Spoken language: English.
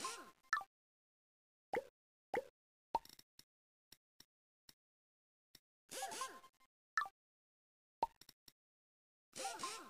you ヘンヘン!